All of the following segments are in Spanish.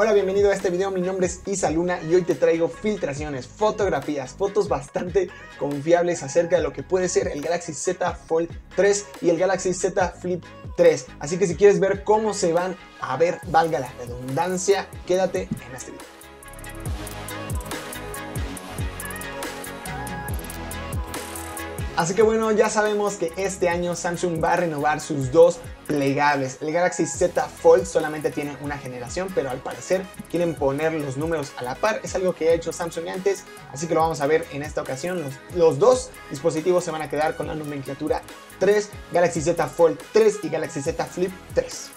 Hola, bienvenido a este video, mi nombre es Isa Luna y hoy te traigo filtraciones, fotografías, fotos bastante confiables acerca de lo que puede ser el Galaxy Z Fold 3 y el Galaxy Z Flip 3. Así que si quieres ver cómo se van a ver, valga la redundancia, quédate en este video. Así que bueno, ya sabemos que este año Samsung va a renovar sus dos plegables. El Galaxy Z Fold solamente tiene una generación, pero al parecer quieren poner los números a la par. Es algo que ha hecho Samsung antes, así que lo vamos a ver en esta ocasión. Los, dos dispositivos se van a quedar con la nomenclatura 3, Galaxy Z Fold 3 y Galaxy Z Flip 3.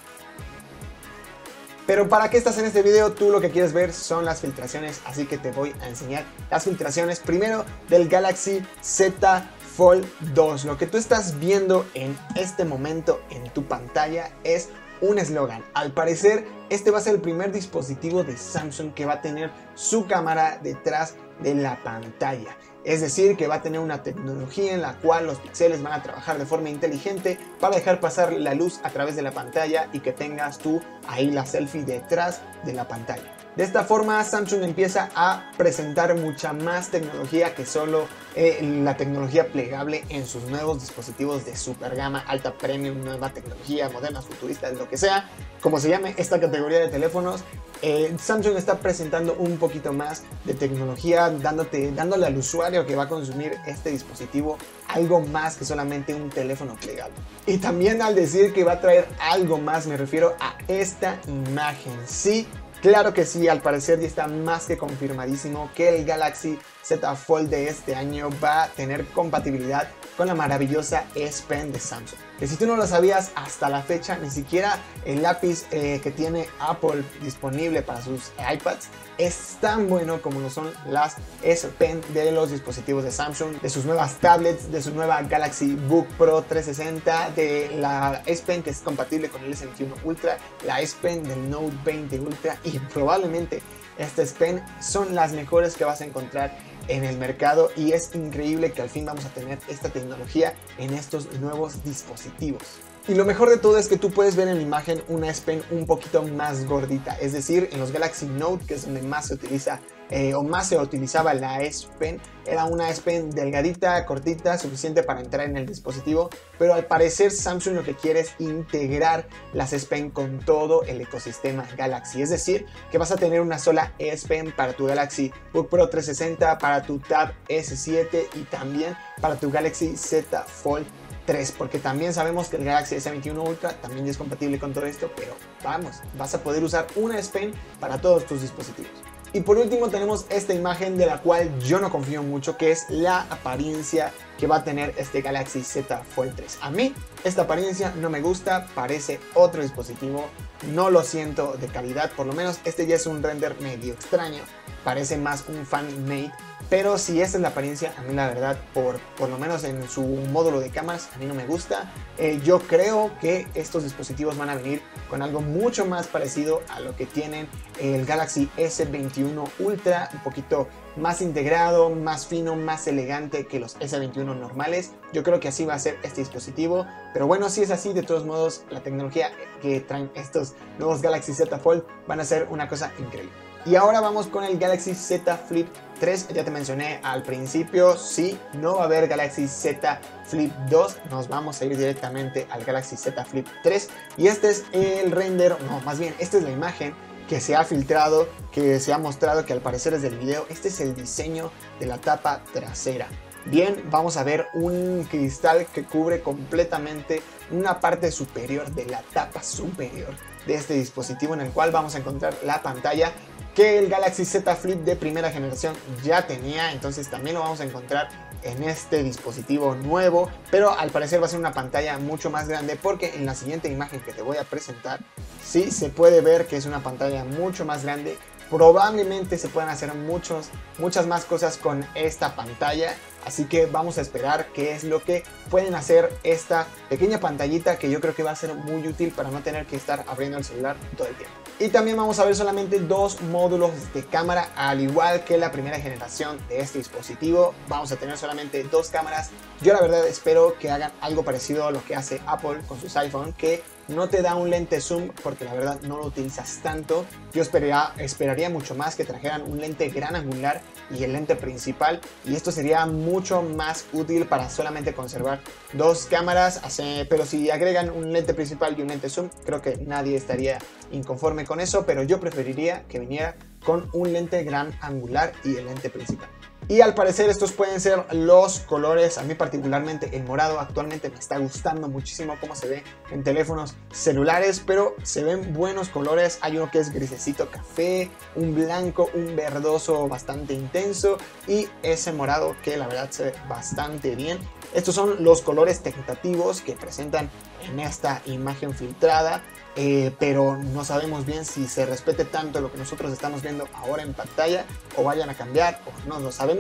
Pero para qué estás en este video, tú lo que quieres ver son las filtraciones, así que te voy a enseñar las filtraciones primero del Galaxy Z Fold 2. Lo que tú estás viendo en este momento en tu pantalla es un eslogan. Al parecer, este va a ser el primer dispositivo de Samsung que va a tener su cámara detrás de la pantalla. Es decir, que va a tener una tecnología en la cual los píxeles van a trabajar de forma inteligente para dejar pasar la luz a través de la pantalla y que tengas tú ahí la selfie detrás de la pantalla. De esta forma Samsung empieza a presentar mucha más tecnología que solo eh, la tecnología plegable en sus nuevos dispositivos de super gama, alta premium, nueva tecnología, modernas, futuristas, lo que sea, como se llame esta categoría de teléfonos. Eh, Samsung está presentando un poquito más de tecnología, dándote, dándole al usuario que va a consumir este dispositivo algo más que solamente un teléfono plegable. Y también al decir que va a traer algo más, me refiero a esta imagen. Sí, Claro que sí, al parecer ya está más que confirmadísimo que el Galaxy Z Fold de este año va a tener compatibilidad con la maravillosa S Pen de Samsung. Que si tú no lo sabías hasta la fecha, ni siquiera el lápiz eh, que tiene Apple disponible para sus iPads es tan bueno como lo son las S Pen de los dispositivos de Samsung, de sus nuevas tablets, de su nueva Galaxy Book Pro 360, de la S Pen que es compatible con el S21 Ultra, la S Pen del Note 20 Ultra y probablemente esta S Pen son las mejores que vas a encontrar en el mercado y es increíble que al fin vamos a tener esta tecnología en estos nuevos dispositivos. Y lo mejor de todo es que tú puedes ver en la imagen una S Pen un poquito más gordita, es decir, en los Galaxy Note, que es donde más se utiliza eh, o más se utilizaba la S Pen, era una S Pen delgadita, cortita, suficiente para entrar en el dispositivo, pero al parecer Samsung lo que quiere es integrar las S Pen con todo el ecosistema Galaxy, es decir, que vas a tener una sola S Pen para tu Galaxy Book Pro 360, para tu Tab S7 y también para tu Galaxy Z Fold 3, porque también sabemos que el Galaxy S21 Ultra también es compatible con todo esto, pero vamos, vas a poder usar una S para todos tus dispositivos. Y por último tenemos esta imagen de la cual yo no confío mucho, que es la apariencia que va a tener este Galaxy Z Fold 3. A mí esta apariencia no me gusta, parece otro dispositivo, no lo siento de calidad, por lo menos este ya es un render medio extraño, parece más un fan made pero si esta es la apariencia, a mí la verdad, por, por lo menos en su módulo de cámaras, a mí no me gusta. Eh, yo creo que estos dispositivos van a venir con algo mucho más parecido a lo que tienen el Galaxy S21 Ultra, un poquito más integrado, más fino, más elegante que los S21 normales. Yo creo que así va a ser este dispositivo. Pero bueno, si es así, de todos modos, la tecnología que traen estos nuevos Galaxy Z Fold van a ser una cosa increíble. Y ahora vamos con el Galaxy Z Flip 3. Ya te mencioné al principio, sí, no va a haber Galaxy Z Flip 2. Nos vamos a ir directamente al Galaxy Z Flip 3. Y este es el render, no, más bien, esta es la imagen que se ha filtrado, que se ha mostrado que al parecer es del video. Este es el diseño de la tapa trasera. Bien, vamos a ver un cristal que cubre completamente una parte superior de la tapa superior de este dispositivo en el cual vamos a encontrar la pantalla que el Galaxy Z Flip de primera generación ya tenía, entonces también lo vamos a encontrar en este dispositivo nuevo, pero al parecer va a ser una pantalla mucho más grande porque en la siguiente imagen que te voy a presentar, sí se puede ver que es una pantalla mucho más grande, probablemente se puedan hacer muchos, muchas más cosas con esta pantalla Así que vamos a esperar qué es lo que pueden hacer esta pequeña pantallita que yo creo que va a ser muy útil para no tener que estar abriendo el celular todo el tiempo. Y también vamos a ver solamente dos módulos de cámara, al igual que la primera generación de este dispositivo. Vamos a tener solamente dos cámaras. Yo la verdad espero que hagan algo parecido a lo que hace Apple con sus iPhone, que no te da un lente zoom porque la verdad no lo utilizas tanto. Yo esperaría, esperaría mucho más que trajeran un lente gran angular y el lente principal y esto sería mucho más útil para solamente conservar dos cámaras, pero si agregan un lente principal y un lente zoom, creo que nadie estaría inconforme con eso, pero yo preferiría que viniera con un lente gran angular y el lente principal. Y al parecer estos pueden ser los colores, a mí particularmente el morado actualmente me está gustando muchísimo cómo se ve en teléfonos celulares, pero se ven buenos colores, hay uno que es grisecito café, un blanco, un verdoso bastante intenso y ese morado que la verdad se ve bastante bien. Estos son los colores tentativos que presentan en esta imagen filtrada. Eh, pero no sabemos bien si se respete tanto lo que nosotros estamos viendo ahora en pantalla o vayan a cambiar o no lo sabemos,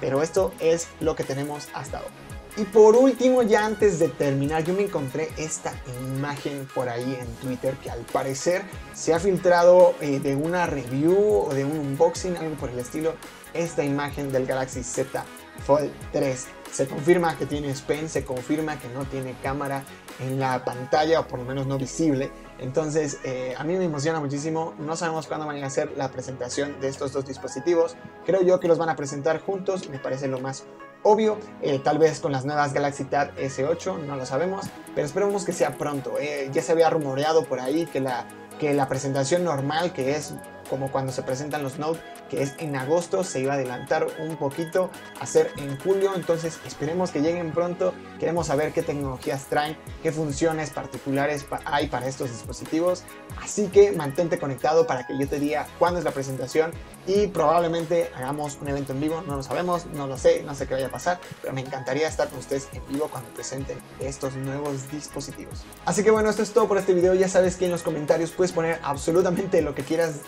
pero esto es lo que tenemos hasta ahora. Y por último, ya antes de terminar, yo me encontré esta imagen por ahí en Twitter que al parecer se ha filtrado eh, de una review o de un unboxing, algo por el estilo, esta imagen del Galaxy Z Fold 3. Se confirma que tiene S Pen, se confirma que no tiene cámara en la pantalla o por lo menos no visible. Entonces eh, a mí me emociona muchísimo. No sabemos cuándo van a hacer la presentación de estos dos dispositivos. Creo yo que los van a presentar juntos me parece lo más obvio. Eh, tal vez con las nuevas Galaxy Tab S8, no lo sabemos. Pero esperemos que sea pronto. Eh. ya se había rumoreado por ahí que la, que la presentación normal, que es como cuando se presentan los Note, que es en agosto, se iba a adelantar un poquito a ser en julio, entonces esperemos que lleguen pronto, queremos saber qué tecnologías traen, qué funciones particulares hay para estos dispositivos, así que mantente conectado para que yo te diga cuándo es la presentación y probablemente hagamos un evento en vivo, no lo sabemos, no lo sé, no sé qué vaya a pasar, pero me encantaría estar con ustedes en vivo cuando presenten estos nuevos dispositivos. Así que bueno, esto es todo por este video, ya sabes que en los comentarios puedes poner absolutamente lo que quieras,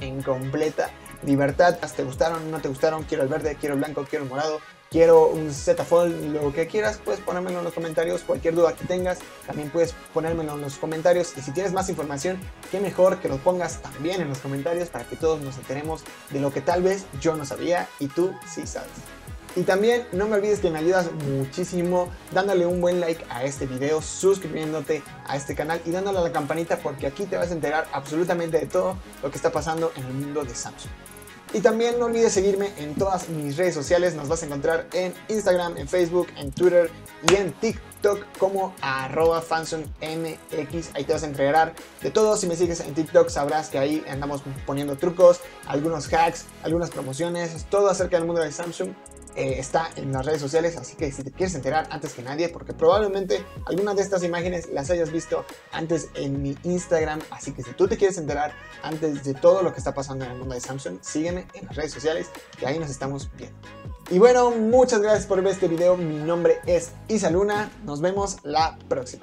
en completa libertad, ¿te gustaron? ¿No te gustaron? Quiero el verde, quiero el blanco, quiero el morado, quiero un Z Fold, lo que quieras, puedes ponérmelo en los comentarios, cualquier duda que tengas, también puedes ponérmelo en los comentarios y si tienes más información, qué mejor que lo pongas también en los comentarios para que todos nos enteremos de lo que tal vez yo no sabía y tú sí sabes. Y también no me olvides que me ayudas muchísimo dándole un buen like a este video, suscribiéndote a este canal y dándole a la campanita porque aquí te vas a enterar absolutamente de todo lo que está pasando en el mundo de Samsung. Y también no olvides seguirme en todas mis redes sociales, nos vas a encontrar en Instagram, en Facebook, en Twitter y en TikTok como arroba MX. Ahí te vas a entregar de todo. Si me sigues en TikTok sabrás que ahí andamos poniendo trucos, algunos hacks, algunas promociones, todo acerca del mundo de Samsung. Eh, está en las redes sociales, así que si te quieres enterar antes que nadie, porque probablemente algunas de estas imágenes las hayas visto antes en mi Instagram, así que si tú te quieres enterar antes de todo lo que está pasando en el mundo de Samsung, sígueme en las redes sociales, que ahí nos estamos viendo. Y bueno, muchas gracias por ver este video, mi nombre es Isa Luna, nos vemos la próxima.